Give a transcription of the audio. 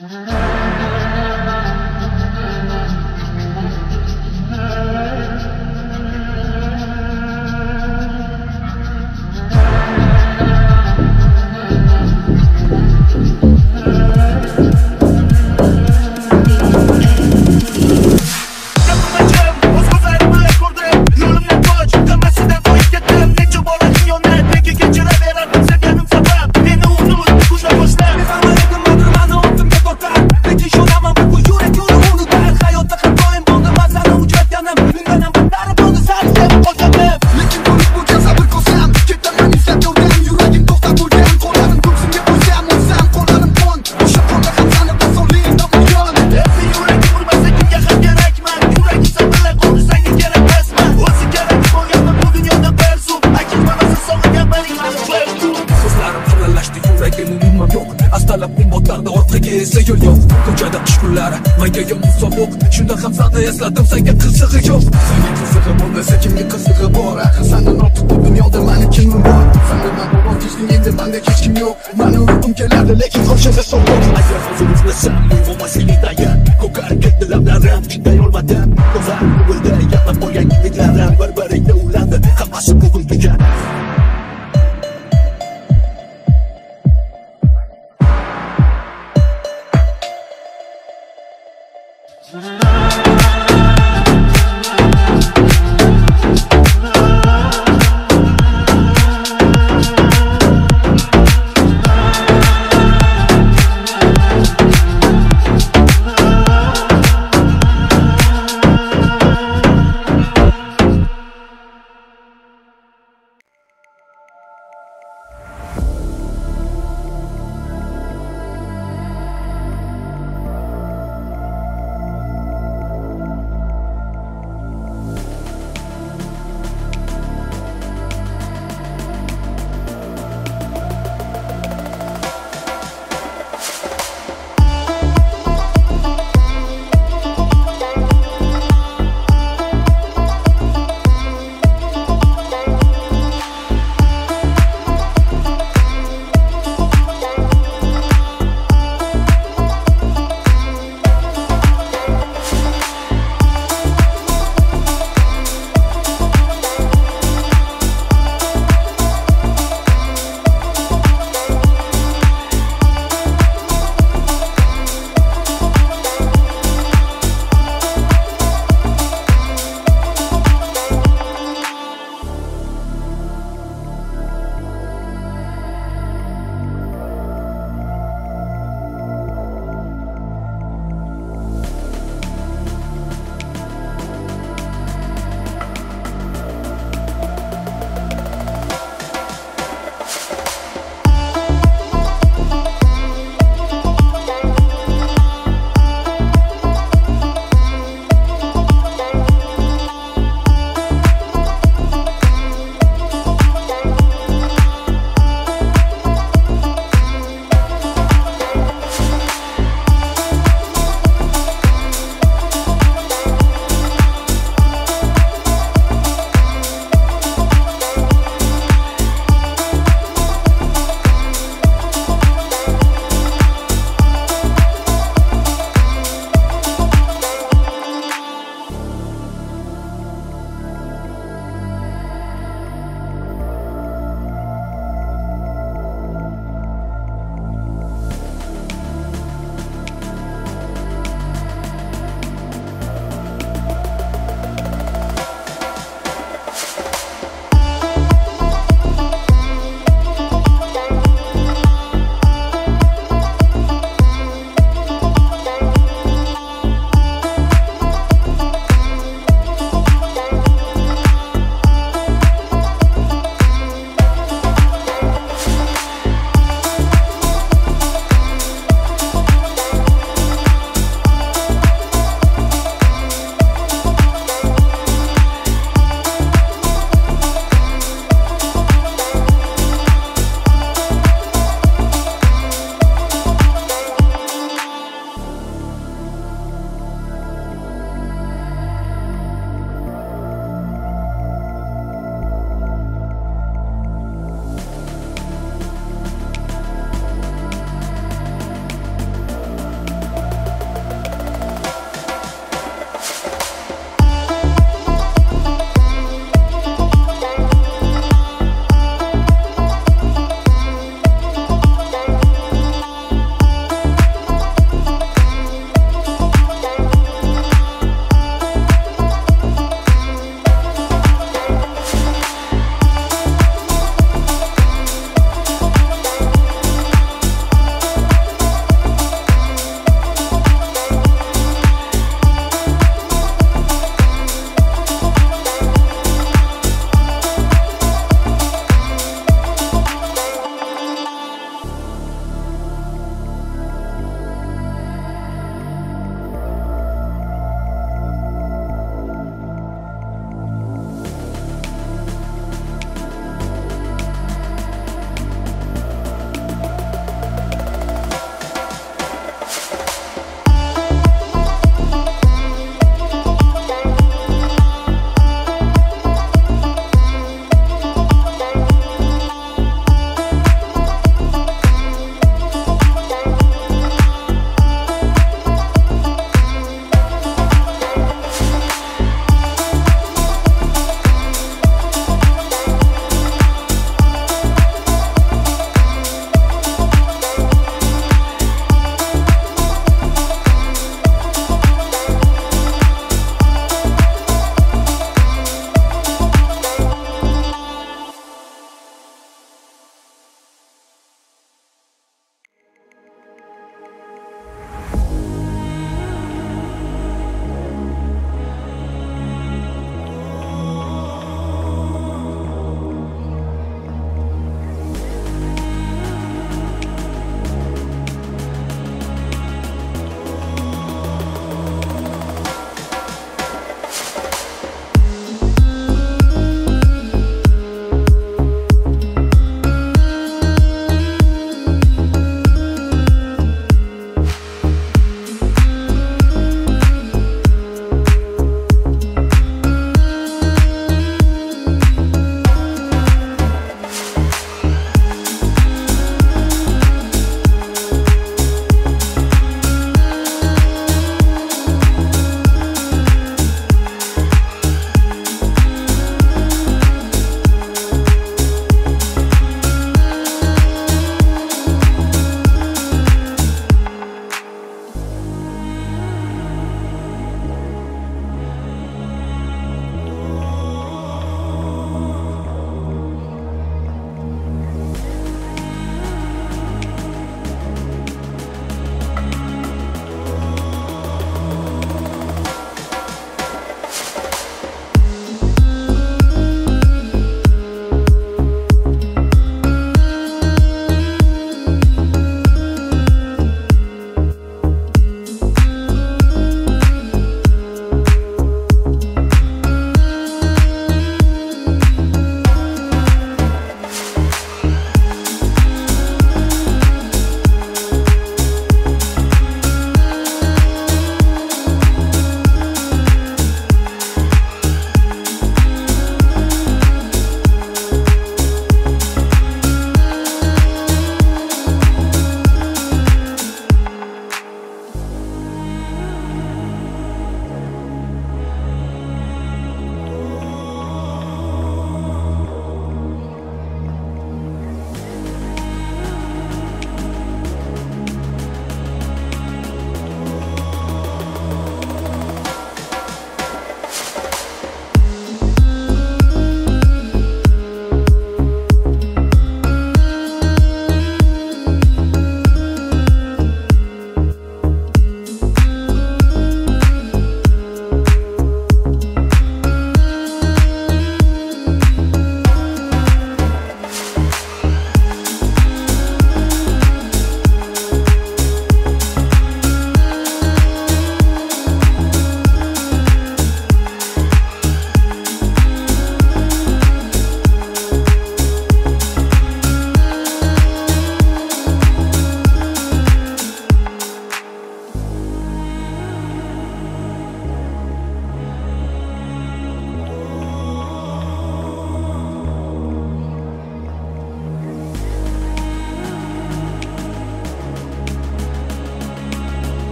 Mm-hmm.